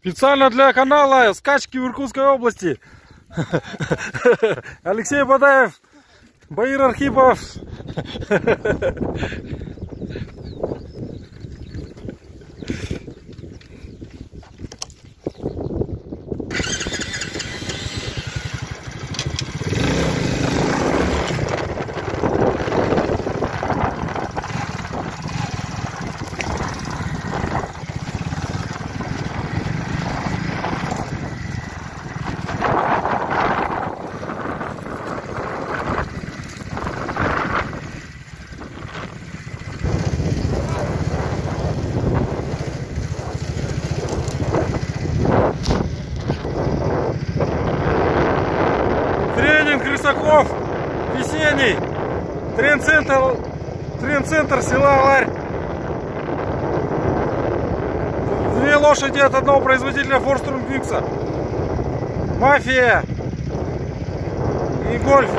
Специально для канала «Скачки в Иркутской области». Алексей Бадаев, Баир Архипов. Рысаков весенний. Трен-центр, трен-центр села Ларь. Две лошади от одного производителя Форструм Викса. Мафия и гольф.